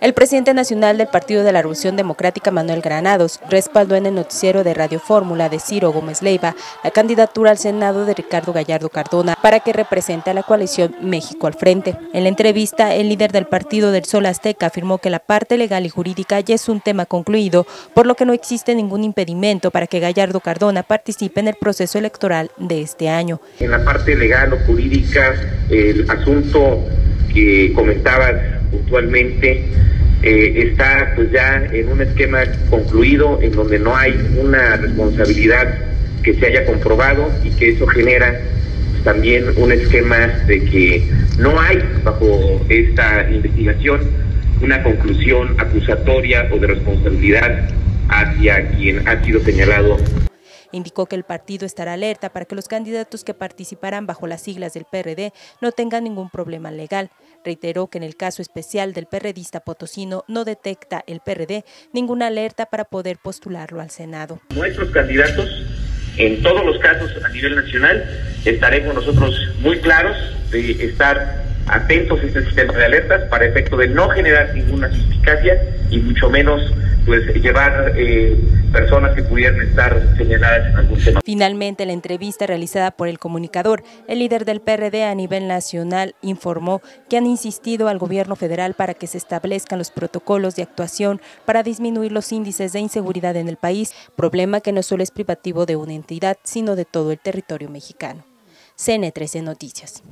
El presidente nacional del Partido de la Revolución Democrática, Manuel Granados, respaldó en el noticiero de Radio Fórmula de Ciro Gómez Leiva la candidatura al Senado de Ricardo Gallardo Cardona para que represente a la coalición México al Frente. En la entrevista, el líder del Partido del Sol Azteca afirmó que la parte legal y jurídica ya es un tema concluido, por lo que no existe ningún impedimento para que Gallardo Cardona participe en el proceso electoral de este año. En la parte legal o jurídica, el asunto que comentabas puntualmente eh, está pues ya en un esquema concluido en donde no hay una responsabilidad que se haya comprobado y que eso genera pues, también un esquema de que no hay bajo esta investigación una conclusión acusatoria o de responsabilidad hacia quien ha sido señalado Indicó que el partido estará alerta para que los candidatos que participarán bajo las siglas del PRD no tengan ningún problema legal. Reiteró que en el caso especial del perredista potosino no detecta el PRD ninguna alerta para poder postularlo al Senado. Nuestros candidatos, en todos los casos a nivel nacional, estaremos nosotros muy claros de estar atentos a este sistema de alertas para efecto de no generar ninguna suspicacia y mucho menos pues llevar eh, personas que pudieran estar señaladas en algún tema. Finalmente, la entrevista realizada por el comunicador, el líder del PRD a nivel nacional informó que han insistido al gobierno federal para que se establezcan los protocolos de actuación para disminuir los índices de inseguridad en el país, problema que no solo es privativo de una entidad, sino de todo el territorio mexicano. CN13 Noticias.